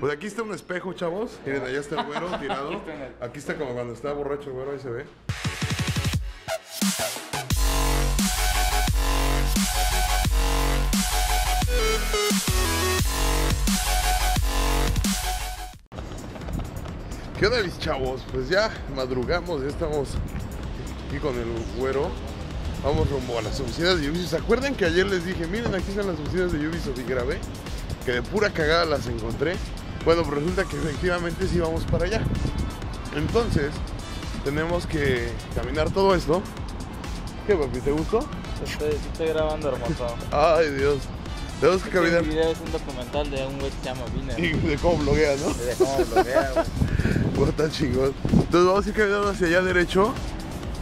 Pues aquí está un espejo, chavos. Miren, allá está el güero tirado. Aquí está como cuando está borracho el güero, ahí se ve. ¿Qué onda, mis chavos? Pues ya madrugamos, ya estamos aquí con el güero. Vamos rumbo a las oficinas de Ubisoft. ¿Se acuerdan que ayer les dije, miren, aquí están las oficinas de Ubisoft y grabé? Que de pura cagada las encontré. Bueno, pues resulta que efectivamente sí vamos para allá. Entonces, tenemos que caminar todo esto. ¿Qué, papi? ¿Te gustó? Estoy, estoy grabando, hermoso. Ay, Dios. Tenemos que caminar. Este video es un documental de un güey que se llama Viner. Y de cómo bloguea, ¿no? De cómo bloguea, güey. Está chingón. Entonces vamos a ir caminando hacia allá derecho.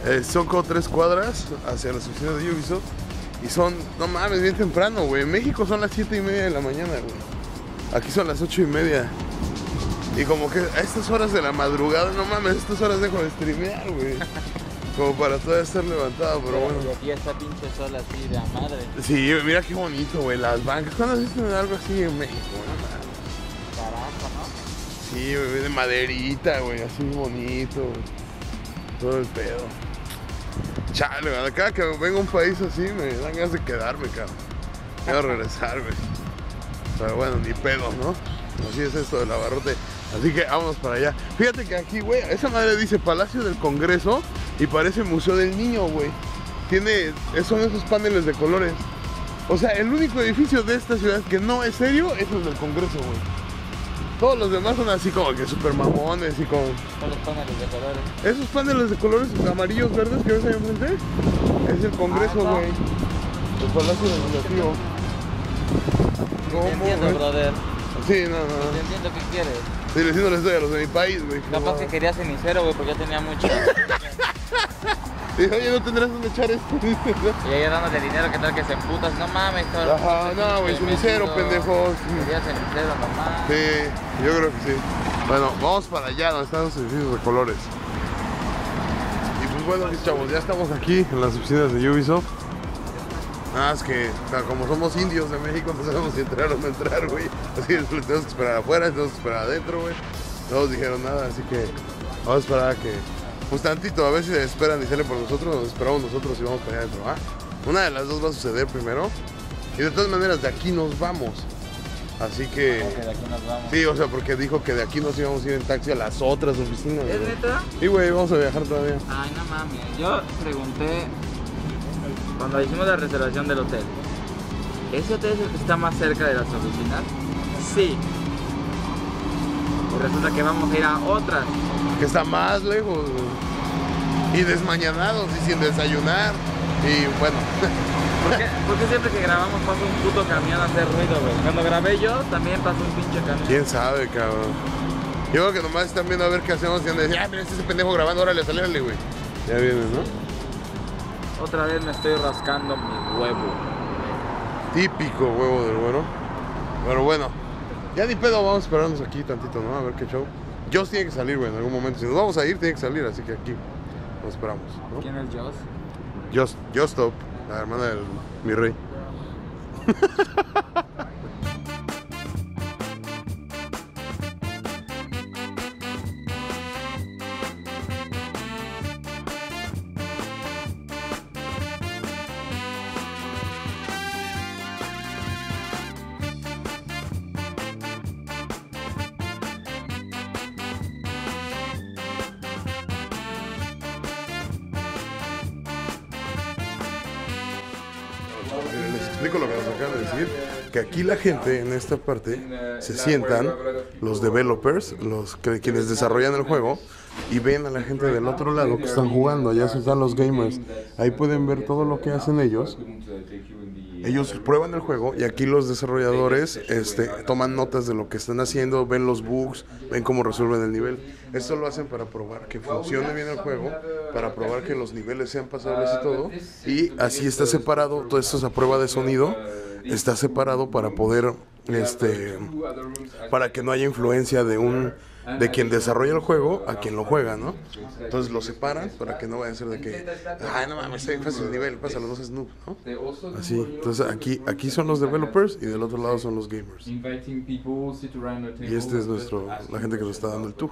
Eh, son como tres cuadras hacia las oficinas de Ubisoft. Y son, no mames, bien temprano, güey. En México son las siete y media de la mañana, güey. Aquí son las ocho y media. Y como que a estas horas de la madrugada, no mames, a estas horas dejo de streamear, güey. Como para todavía estar levantado, pero bueno. Y aquí está pinche sol así de madre. Sí, mira qué bonito, güey, las bancas. ¿Cuándo has visto algo así en México? No. Carajo, ¿no? Sí, güey, de maderita, güey, así bonito, güey. Todo el pedo. Chale, güey, cada que vengo a un país así me dan ganas de quedarme, cabrón. Quiero regresar, güey. Pero bueno, ni pedo, ¿no? Así es esto del abarrote. Así que vámonos para allá. Fíjate que aquí, güey, esa madre dice Palacio del Congreso y parece Museo del Niño, güey. Tiene, son esos paneles de colores. O sea, el único edificio de esta ciudad que no es serio es el del Congreso, güey. Todos los demás son así como que super mamones y con Son los paneles de colores. esos paneles de colores amarillos, verdes que ves ahí enfrente. Es el Congreso, Ah, no. güey. El Palacio Legislativo. Te ¿Cómo, entiendo, güey? brother. Sí, no, Te no. entiendo qué quieres. Sí, le sí, les doy a los de mi país, güey. Capaz que quería cenicero, güey, porque ya tenía mucho. Dijo, oye, no tendrás donde echar esto. Y ella dándole dinero, que tal que se emputas. No mames, cabrón. Ajá, no, güey, cenicero, pendejo. Quería cenicero nomás. Sí, yo creo que sí. Bueno, vamos para allá donde están los edificios de colores. Y pues bueno, mis chavos, ya estamos aquí en las oficinas de Ubisoft. Nada más que, o sea, como somos indios de México, no sabemos si entrar o no entrar, güey. Así que tenemos que esperar afuera, tenemos que esperar adentro, güey. No nos dijeron nada, así que vamos a esperar a que, pues tantito, a ver si esperan y salen por nosotros, nos esperamos nosotros y vamos para allá adentro, ¿ah? Una de las dos va a suceder primero. Y de todas maneras, de aquí nos vamos. Así que... De aquí nos vamos. Sí, o sea, porque dijo que de aquí nos íbamos a ir en taxi a las otras oficinas. ¿Es neta? Sí, güey, vamos a viajar todavía. Ay, no mames. Yo pregunté cuando hicimos la reservación del hotel. ¿Ese hotel es el que está más cerca de las oficinas? Sí. Resulta que vamos a ir a otras. Que está más lejos. Y desmañanados y sin desayunar. Y bueno, ¿Por qué, por qué siempre que grabamos pasa un puto camión a hacer ruido, güey? Cuando grabé yo, también pasó un pinche camión. quién sabe, cabrón. Yo creo que nomás están viendo a ver qué hacemos y andan diciendo, ah, mira, este ese pendejo grabando, órale, salérale, güey. Ya vienes, ¿no? Otra vez me estoy rascando mi huevo. Típico huevo del güero. Pero bueno, ya ni pedo, vamos a esperarnos aquí tantito, ¿no? A ver qué show. Joss tiene que salir, güey, en algún momento. Si nos vamos a ir, tiene que salir, así que aquí nos esperamos, ¿no? ¿Quién es Joss? Just, Justop, la hermana del mi rey. explico lo que nos acaban de decir, que aquí la gente en esta parte se sientan, los developers, los que, quienes desarrollan el juego, y ven a la gente del otro lado que están jugando, allá están los gamers, ahí pueden ver todo lo que hacen ellos, ellos prueban el juego y aquí los desarrolladores este, toman notas de lo que están haciendo, ven los bugs, ven cómo resuelven el nivel. Esto lo hacen para probar que funcione bien el juego, para probar que los niveles sean pasables y todo. Y así está separado, todo esto es a prueba de sonido, está separado para poder este, para que no haya influencia de un de quien desarrolla el juego a quien lo juega, ¿no? Entonces lo separan para que no vaya a ser de que, ay, no mames, está bien fácil el nivel, pasa los dos Snoop, ¿no? Así, entonces aquí, aquí son los developers y del otro lado son los gamers. Y este es nuestro, la gente que nos está dando el tour.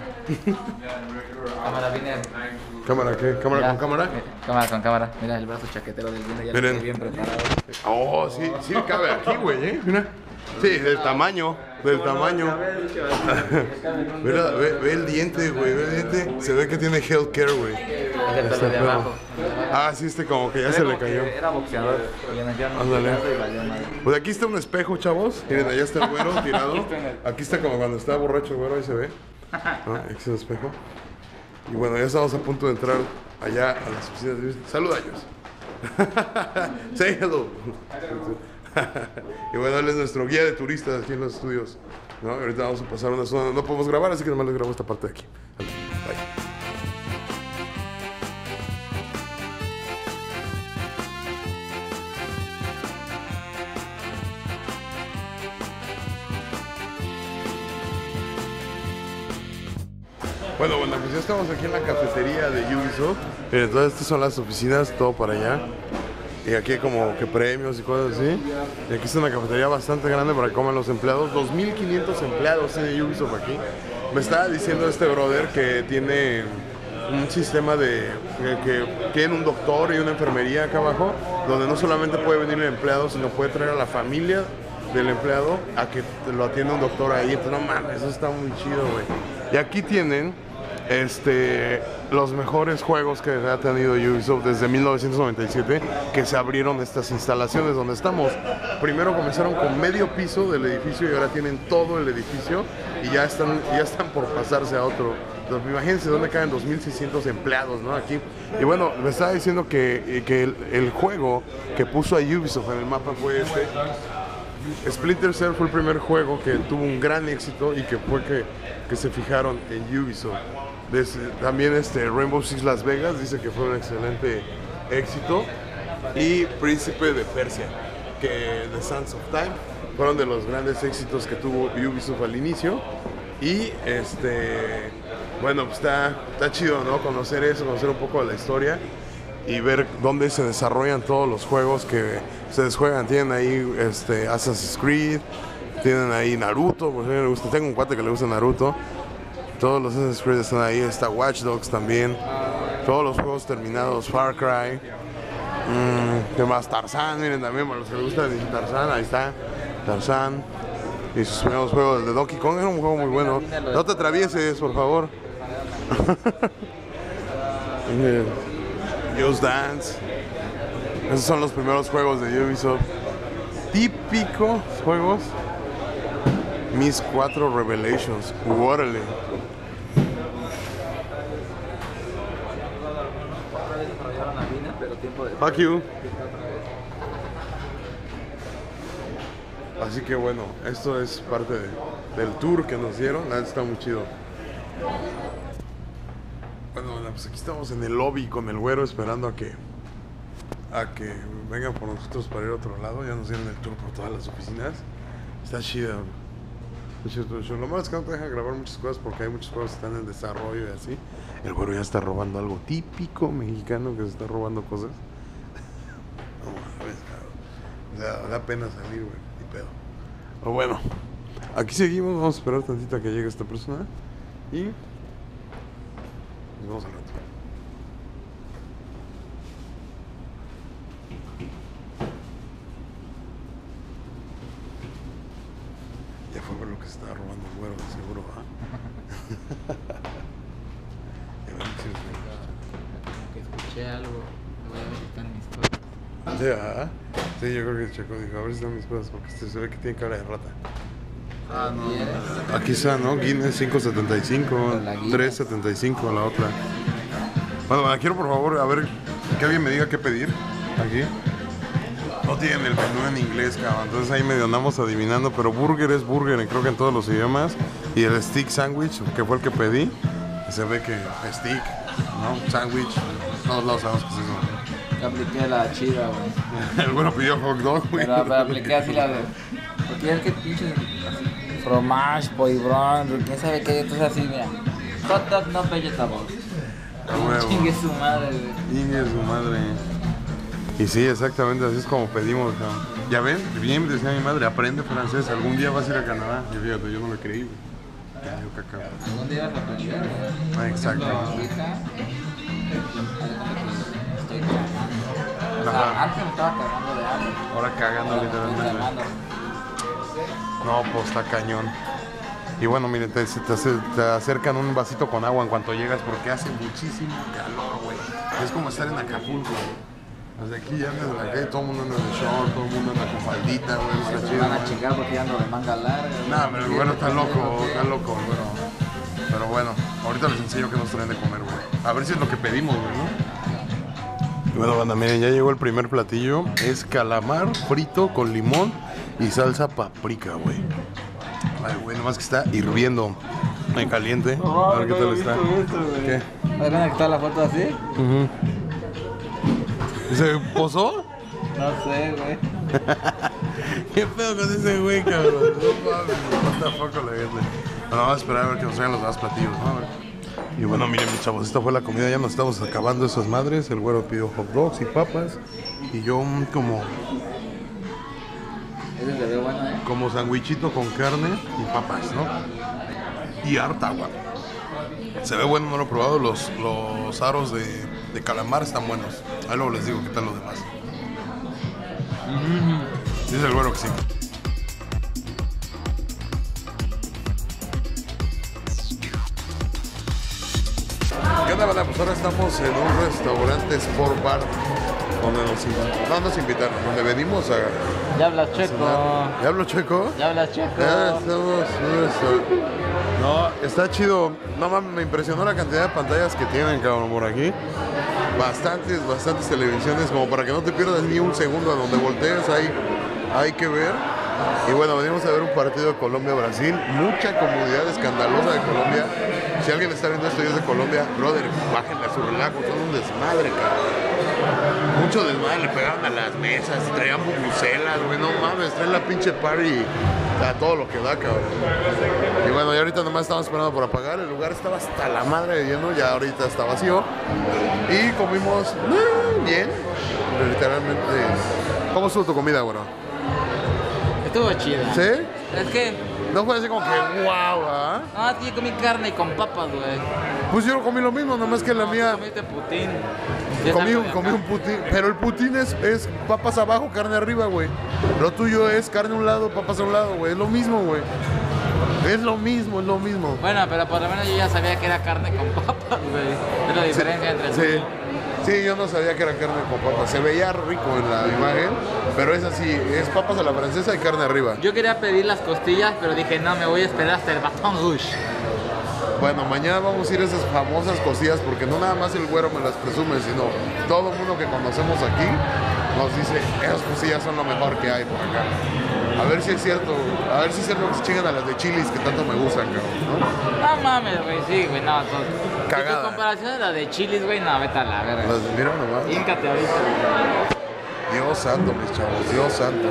Cámara, vine. ¿Cámara qué? ¿Cámara con cámara? Cámara con cámara. Mira el brazo chaquetero del vino ya Miren. está bien preparado. Oh, sí, sí cabe aquí, güey, ¿eh? Mira. Sí, del tamaño, del tamaño. Mira, ve, ve el diente, güey, ve el diente. Se ve que tiene healthcare, güey. Excepto el de abajo. Ah, sí, este como que ya se le cayó. Era boxeador. Ándale. Pues aquí está un espejo, chavos. Miren, allá está el güero tirado. Aquí está como cuando está borracho el güero, ahí se ve. Ah, espejo. Y bueno, ya estamos a punto de entrar allá a las oficinas de Saluda a ellos. Say y bueno, él es nuestro guía de turistas aquí en los estudios. ¿no? Ahorita vamos a pasar una zona. No podemos grabar, así que nomás les grabo esta parte de aquí. Bye. Bueno, bueno, pues ya estamos aquí en la cafetería de Ubisoft. Miren, todas estas son las oficinas, todo para allá. Y aquí hay como que premios y cosas así. Y aquí está una cafetería bastante grande para que coman los empleados. 2.500 empleados tiene Ubisoft aquí. Me estaba diciendo este brother que tiene un sistema de que, que tiene un doctor y una enfermería acá abajo, donde no solamente puede venir el empleado, sino puede traer a la familia del empleado a que lo atienda un doctor ahí. Entonces, no mames, eso está muy chido, güey. Y aquí tienen este, los mejores juegos que ha tenido Ubisoft desde 1997, que se abrieron estas instalaciones donde estamos. Primero comenzaron con medio piso del edificio y ahora tienen todo el edificio y ya están, ya están por pasarse a otro. Entonces, imagínense dónde caen 2.600 empleados, ¿no? Aquí. Y bueno, me estaba diciendo que, que el, el juego que puso a Ubisoft en el mapa fue este. Splinter Cell fue el primer juego que tuvo un gran éxito y que fue que, que se fijaron en Ubisoft. Des- también este Rainbow Six Las Vegas dice que fue un excelente éxito. Y Príncipe de Persia, que The Sands of Time fueron de los grandes éxitos que tuvo Ubisoft al inicio. Y este, bueno, pues está, está chido, ¿no? Conocer eso, conocer un poco de la historia y ver dónde se desarrollan todos los juegos que se desjuegan. Tienen ahí este, Assassin's Creed, tienen ahí Naruto, si a me gusta. Tengo un cuate que le gusta Naruto. Todos los Assassin's Creed están ahí, está Watch Dogs también. Todos los juegos terminados, Far Cry. Mm, ¿Qué más? Tarzán, miren también, para los que les gusta Tarzán, ahí está. Tarzán. Y sus primeros juegos, de Donkey Kong era un juego muy bueno. No te atravieses, por favor. Just Dance. Esos son los primeros juegos de Ubisoft. Típicos juegos. Mis 4 Revelations. Órale. Desarrollaron la mina, pero tiempo de Fuck you. Así que bueno, esto es parte de- del tour que nos dieron. La está muy chido. Bueno, pues aquí estamos en el lobby con el güero esperando a que a que vengan por nosotros para ir a otro lado. Ya nos dieron el tour por todas las oficinas. Está chido. Está chido todo el show. Lo malo es que no te dejan grabar muchas cosas porque hay muchos juegos que están en desarrollo y así. El güero ya está robando algo típico mexicano que se está robando cosas. No mames, da pena salir, güey. Ni pedo. Pero bueno, aquí seguimos. Vamos a esperar tantito a que llegue esta persona. Y. Nos vemos al rato. Ya fue ver lo que se estaba robando el güero, de seguro, ¿ah? Ya ven, sí, algo. Voy a ver si están mis cosas. sí. Ya, sí, yo creo que Checo dijo, a ver si están mis cosas, porque se ve que tiene cara de rata. Ah, no. Aquí está, ¿no? Guinness 575, La Guinness. 375 la otra. Bueno, bueno, quiero por favor, a ver, que alguien me diga qué pedir aquí. no tienen el menú en inglés, cabrón. Entonces ahí medio andamos adivinando, pero burger es burger, creo que en todos los idiomas. Y el stick sandwich, que fue el que pedí, se ve que stick, ¿no? Sandwich, todos lados sabemos que es eso. Yo apliqué la chida, güey. El bueno pidió hot dog, güey. Pero, pero apliqué así la de. Porque es que pinche. Fromage, poivron, quién sabe qué. Entonces así, mira. Hot dog, no vegetables. Chingue su madre, güey. Inge su madre. Y sí, exactamente, así es como pedimos. cabrón. Ya ven, bien decía mi madre, aprende francés, algún día vas a ir a Canadá. Y fíjate, yo no lo creí, güey. Ya, yo cacao. ¿Algún día vas a aprender? Ah, exacto. De. O Ajá. sea, antes me estaba cagando de hambre. Ahora cagando Ahora literalmente. No, pues está cañón. Y bueno, miren, te, te, te acercan un vasito con agua en cuanto llegas porque hace muchísimo calor, güey. Es como estar en Acapulco, güey. Desde aquí ya andas en la calle, todo el mundo anda de short, todo el mundo anda con faldita, güey, está Se chido. van a güey. chingar porque ando de manga larga. Nah, pero el güero está loco, está loco, güero. Pero bueno, ahorita les enseño qué nos traen de comer, güey. A ver si es lo que pedimos, güey, ¿no? Bueno, banda, miren, ya llegó el primer platillo. Es calamar frito con limón y salsa paprika, güey. Ay, güey, nomás que está hirviendo en caliente. A ver qué tal está. ¿Qué? ¿Vas a quitar la foto así? ¿Se posó? No sé, güey. ¿Qué pedo con ese güey, cabrón? No mames, what the fuck la gente. Bueno, vamos a esperar a ver que nos traigan los demás platillos, ¿no? A ver. Y bueno, miren, mis chavos, esta fue la comida. Ya nos estamos acabando esas madres. El güero pidió hot dogs y papas. Y yo, como, Ese se ve bueno, ¿eh? como sandwichito con carne y papas, ¿no? Y harta agua. Se ve bueno, no lo he probado. Los, los aros de, de calamar están buenos. Ahí luego les digo qué tal los demás. Dice el güero que sí. ¿Qué onda, banda? Pues ahora estamos en un restaurante Sport Bar donde nos invitaron, no nos invitaron, donde venimos a... Ya hablas checo. ¿Ya hablo checo? Ya hablas checo. Ya estamos. No, está chido. No mames, me impresionó la cantidad de pantallas que tienen, cabrón, por aquí. Bastantes, bastantes televisiones, como para que no te pierdas ni un segundo a donde voltees, hay, hay que ver. Y bueno, venimos a ver un partido de Colombia-Brasil. Mucha comunidad escandalosa de Colombia. Si alguien está viendo esto y es de Colombia, brother, bájenle a su relajo, son un desmadre, cabrón. Mucho desmadre, le pegaban a las mesas, traían bubucelas, güey, no mames, traen la pinche party a todo lo que da, cabrón. Y bueno, y ahorita nomás estamos esperando por apagar, el lugar estaba hasta la madre de lleno, ya ahorita está vacío. Y comimos bien, literalmente. ¿Cómo estuvo tu comida, bueno? Estuvo chida. ¿Sí? Es que, No fue así como que wow, ¿ah? no, es que yo comí carne con papas, güey. Pues yo comí lo mismo, nomás que la mía. Comiste putín. Comí, un- comí putín, pero el putín es, es papas abajo, carne arriba, güey. Lo tuyo es carne a un lado, papas a un lado, güey. Es lo mismo, güey. Es lo mismo, es lo mismo. Bueno, pero por lo menos yo ya sabía que era carne con papas, güey. Es la diferencia entre el Sí. Sí, yo no sabía que era carne con papas. Se veía rico en la imagen, pero es así, es papas a la francesa y carne arriba. Yo quería pedir las costillas, pero dije, no, me voy a esperar hasta el batón rouge. Bueno, mañana vamos a ir a esas famosas cosillas porque no nada más el güero me las presume, sino todo el mundo que conocemos aquí nos dice, esas cosillas son lo mejor que hay por acá. A ver si es cierto, a ver si es cierto que se chingan a las de chilis que tanto me gustan, cabrón, ¿no? No mames, güey, sí, güey, no. Entonces, Cagada. En comparación a la de chilis, güey, no, vete a la verga. Las de, mira nomás. Híncate ahorita. Dios santo, mis chavos, Dios santo.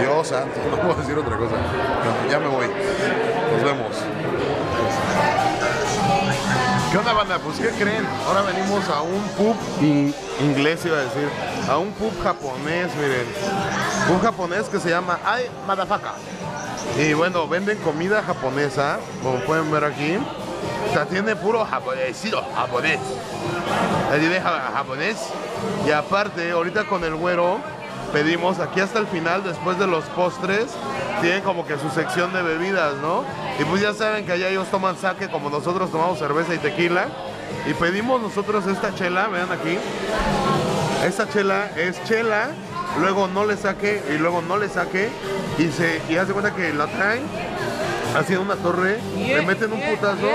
Dios santo, no puedo decir otra cosa. No, ya me voy. Nos vemos. ¿Qué onda, banda? Pues, ¿qué creen? Ahora venimos a un pub in- inglés, iba a decir. A un pub japonés, miren. Un japonés que se llama Ai Madafaka. Y bueno, venden comida japonesa, como pueden ver aquí. O sea, tiene puro japonésito, japonés. Ja- japonés. Y aparte, ahorita con el güero, pedimos aquí hasta el final, después de los postres, tienen como que su sección de bebidas, ¿no? Y pues ya saben que allá ellos toman sake como nosotros tomamos cerveza y tequila. Y pedimos nosotros esta chela, vean aquí. Esta chela es chela, luego no le saque y luego no le saque. Y se y hace cuenta que la traen haciendo una torre, le meten un putazo.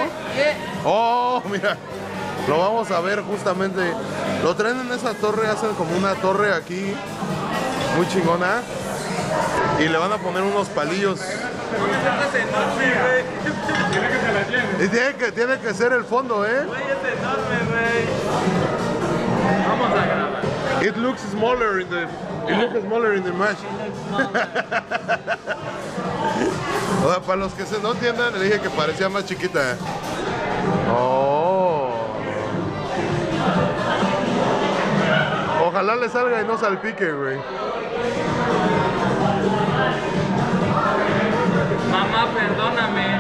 Oh, mira, lo vamos a ver justamente. Lo traen en esa torre, hacen como una torre aquí Muy chingona. Y le van a poner unos palillos. Es enorme, güey. Y tiene que, tiene que ser el fondo, ¿eh? Güey, es enorme, güey. Vamos a grabar. It looks smaller in the it looks smaller in the match. o sea, para los que se no entiendan, le dije que parecía más chiquita. Oh. Ojalá le salga y no salpique, güey. Mamá, perdóname.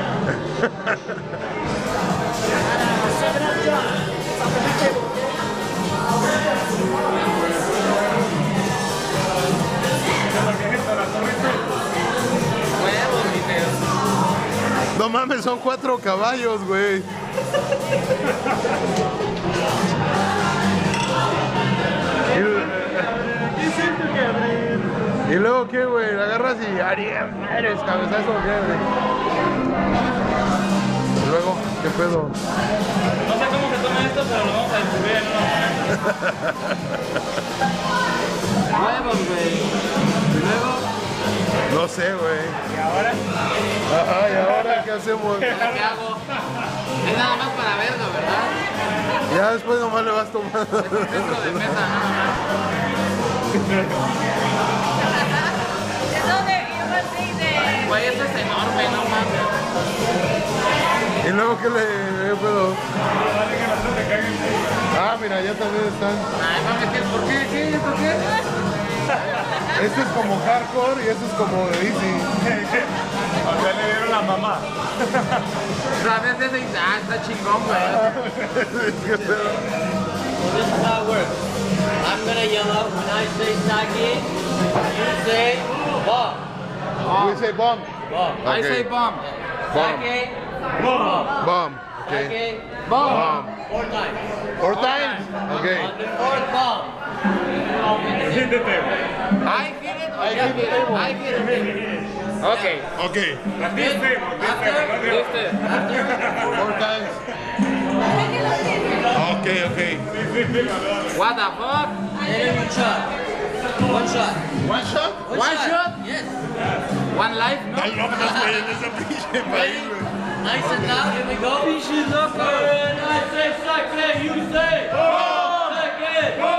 No mames, son cuatro caballos, güey. Y, y luego qué, güey, la agarras y Ariel eres cabezazo, ¿qué, güey? Y luego, ¿qué pedo? No sé cómo se toma esto, pero lo vamos a descubrir en una. Huevos, güey. No sé, güey. ¿Y ahora? Ajá, ¿y ahora qué hacemos? ¿qué hago? Es nada más para verlo, ¿verdad? Ya después nomás le vas tomando. Dentro de mesa, nada más. Eso de Irma sí de. Güey, esto es enorme, no mames. ¿Y luego qué le qué pedo? Ah, mira, ya también están. Ay, ¿qué? ¿por qué? ¿Qué? ¿Esto qué? Este es como hardcore y este es como easy. O sea, le dieron la mamá. ¿Sabes ese? Ah, está chingón, güey. This is how it works. I'm gonna yell out when I say sake, you say bomb. We say bomb. Bomb. I Okay. say bomb. Bomb. Sake, Bomb. Okay. sake, Bomb. Bomb. four times. Four times? Okay. On the fourth bomb. Siéntete. I hit it or you hit it? I hit it. Okay. Okay. This table, this table, not the other. Este. Four times. Okay, okay. What the fuck? And then you shot. One shot. One shot? One shot? Yes. One life? No. Están locos, güey, en ese pinche país, güey. Nice and loud. Here we go. Pichi loco. When I say sake, you say bomb. Sake, bomb. Sake,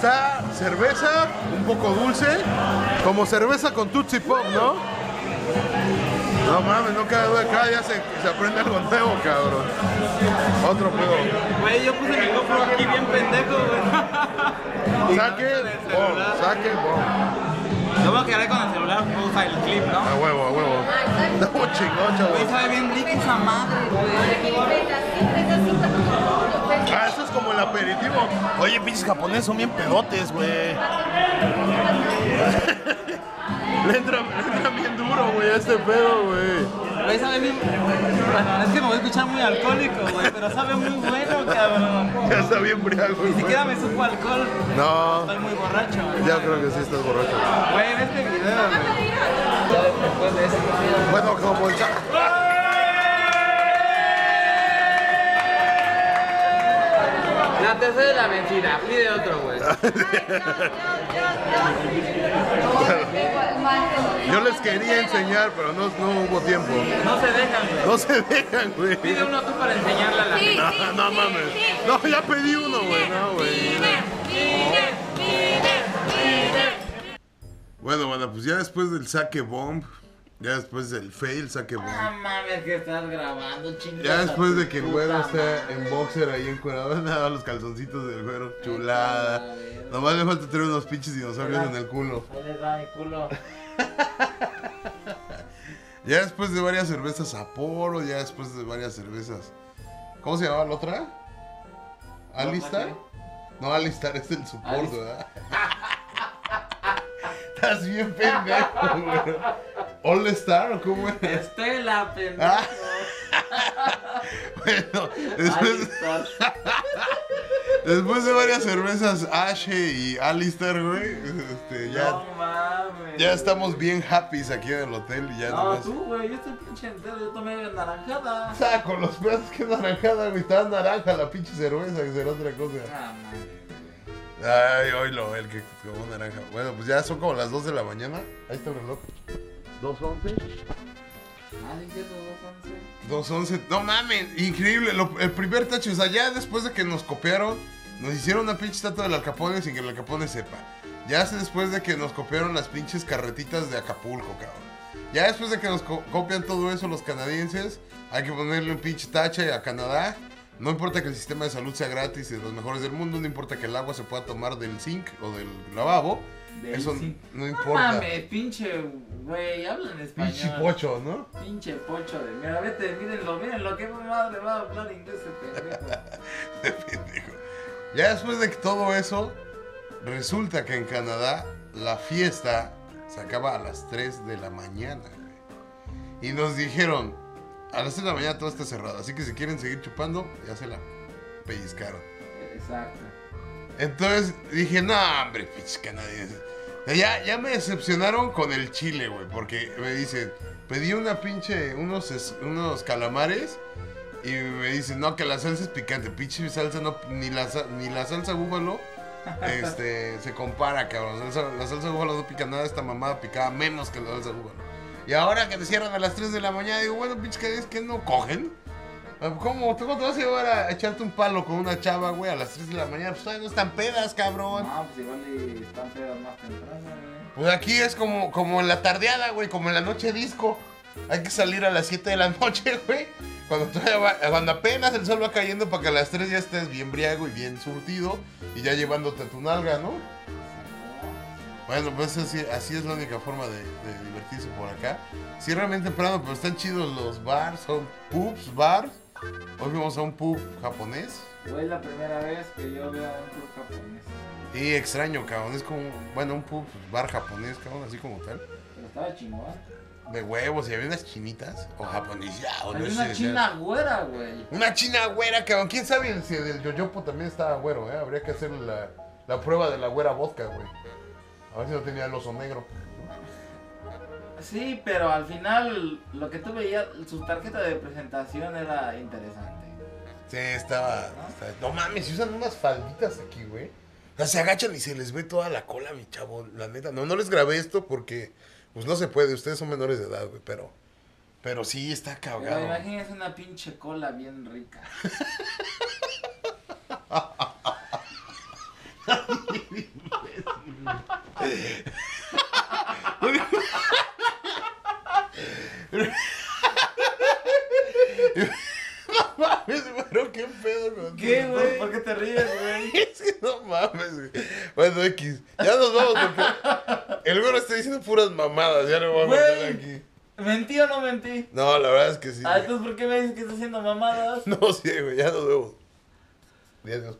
Está cerveza, un poco dulce, como cerveza con Tootsie Pop, ¿no? No mames, no cada, cada día se, se aprende algo nuevo, cabrón. Otro pedo. Güey, yo puse mi GoPro aquí bien pendejo, güey. Saque, bom, saque, bom. Yo me quedaré con el celular, puedo usar el clip, ¿no? A huevo, a huevo. Estamos chingón, Güey, chavos. sabe bien rico esa madre, güey. Como el aperitivo. Oye, pinches japoneses son bien pedotes, güey. le, entra, le entra bien duro, güey, a este pedo, güey. Güey, sabe bien. Bueno, es que me voy a escuchar muy alcohólico, güey, pero sabe muy bueno, cabrón. Ya está bien briago, Ni siquiera me supo alcohol. No, Estoy muy borracho. güey. ya creo que sí estás borracho. Güey, ve este video, güey. Ya después de eso. Bueno, como el La tercera es la vencida, pide otro, güey. Yo les quería enseñar, pero no, no hubo tiempo. No se dejan, güey. No se dejan, güey. Pide uno tú para enseñarle a la gente. No, no mames. No, ya pedí uno, güey. No, güey. Bueno, bueno, pues ya después del saque bomb, Ya después del fail, saque No bueno. mames que estás grabando, chingada. Ya después de que el güero madre. en boxer ahí encuadrado, nada, los calzoncitos del güero, chulada. Nomás le falta tener unos pinches dinosaurios en el culo. Ahí les mi culo. Ya después de varias cervezas Aporo, ya después de varias cervezas. ¿Cómo se llamaba la otra? ¿Alistar? No, Alistar es el Alis- ¿verdad? Estás bien pendejo, güey. ¿All Star o cómo es? Estela, pendejo. Ah. Bueno, después, después de varias cervezas Ashe y Alistar, güey, este, ya, No mames. ya estamos bien happy aquí en el hotel y ya No, nomás- tú, güey, yo estoy pinche entero, yo tomé naranjada. Con los pedazos que naranjada, güey. Estaba naranja la pinche cerveza, que será otra cosa. Ah, madre. Ay, oílo, el que tomó naranja. Bueno, pues ya son como las 2 de la mañana. Ahí está el reloj. 2.11. Ah, sí, cierto, dos once. 2.11. No mames, increíble. Lo- el primer tacho, o sea, ya después de que nos copiaron, nos hicieron una pinche estatua del Alcapone sin que el Alcapone sepa. Ya hace después de que nos copiaron las pinches carretitas de Acapulco, cabrón. Ya después de que nos co- copian todo eso los canadienses, hay que ponerle un pinche tache a Canadá. No importa que el sistema de salud sea gratis y de los mejores del mundo, no importa que el agua se pueda tomar del zinc o del lavabo. Del eso zinc. no No importa. mames, pinche, güey, habla en español. pinche pocho, ¿no? Pinche pocho de mierda, vete, mírenlo, mírenlo, qué madre va a hablar inglés ese pendejo. Pendejo. Ya después de que todo eso, resulta que en Canadá la fiesta se acaba a las 3 de la mañana. güey. Y nos dijeron, a las 3 de la mañana todo está cerrado, así que si quieren seguir chupando, ya se la pellizcaron. Exacto. Entonces dije, no, hombre, pinches canadienses. Ya, ya me decepcionaron con el chile, güey, porque me dicen, pedí una pinche, unos, unos calamares y me dicen, no, que la salsa es picante, pinche salsa no, ni la, ni la salsa búfalo, este, se compara, cabrón. La salsa, la salsa búfalo no pica nada, esta mamada picaba menos que la salsa búfalo. Y ahora que te cierran a las 3 de la mañana, digo, bueno, pinches canadienses, ¿qué no cogen? ¿Cómo? ¿Tú cómo te vas a llevar a echarte un palo con una chava, güey, a las 3 de la mañana? Pues todavía no están pedas, cabrón. No, pues igual y están pedas más temprano, güey. Pues aquí es como, como en la tardeada, güey, como en la noche disco. Hay que salir a las 7 de la noche, güey. Cuando, todavía va- cuando apenas el sol va cayendo para que a las 3 ya estés bien briago y bien surtido y ya llevándote tu nalga, ¿no? Bueno, pues así, así es la única forma de, de divertirse por acá. Sí, realmente temprano, pero están chidos los bars, son pubs, bars. Hoy fuimos a un pub japonés. Fue la primera vez que yo veo un tour japonés. Y extraño, cabrón. Es como, bueno, un pub, bar japonés, cabrón, así como tal. Pero estaba chingón. De huevos, y había unas chinitas. O japonés, ya, o no Hay sé, una china güera, güey. Una china güera, cabrón. ¿Quién sabe si el yoyopo también estaba güero, eh? Habría que hacer la, la prueba de la güera vodka, güey. A ver si no tenía el oso negro. Sí, pero al final lo que tú veías, su tarjeta de presentación era interesante. Sí, estaba, estaba- No mames, si usan unas falditas aquí, güey. O sea, se agachan y se les ve toda la cola, mi chavo. La neta. No, no les grabé esto porque, pues no se puede. Ustedes son menores de edad, güey. Pero, pero sí está cagado. imagínense una pinche cola bien rica. No mames, pero qué pedo, güey. ¿Qué, güey? ¿Por qué te ríes, güey? Es que no mames, güey. Bueno, X. Ya nos vamos porque el güero está diciendo puras mamadas. Ya no vamos a meter aquí. ¿Mentí o no mentí? No, la verdad es que sí. Ah, entonces ¿por qué me dices que estás haciendo mamadas? No, sí, güey. Ya nos vemos. Adiós.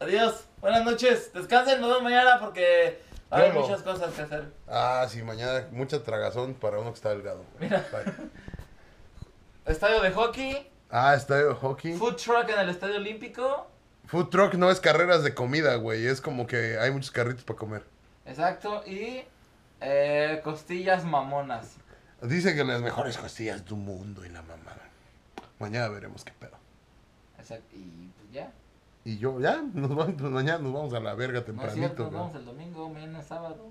Adiós, buenas noches. Descansen, nos vemos mañana porque hay muchas cosas que hacer. Ah, sí, mañana mucha tragazón para uno que está delgado. Mira. Estadio de hockey, Ah, estadio de hockey. food truck en el Estadio Olímpico. Food truck no es carreras de comida, güey. Es como que hay muchos carritos para comer. Exacto, y eh, costillas mamonas. Dice que las mejores costillas del mundo y la mamada. Mañana veremos qué pedo. Exacto, y pues ya. Y yo, ya, nos vamos, pues mañana nos vamos a la verga No es tempranito. cierto, nos vamos el domingo, mañana es sábado.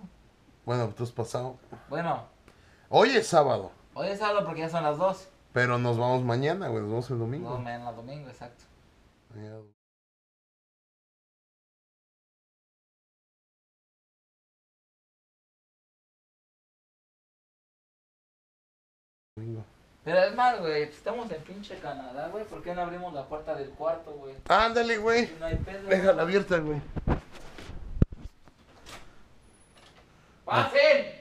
Bueno, has pasado. Bueno, Hoy es sábado, hoy es sábado porque ya son las 2. pero nos vamos mañana, güey. Nos vamos el No, domingo. mañana domingo, exacto. Mañana- Pero es más, güey, estamos en pinche Canadá, güey. ¿Por qué no abrimos la puerta del cuarto, güey? Ándale, güey. No hay pedo. Déjala abierta, güey. ¡Pasen!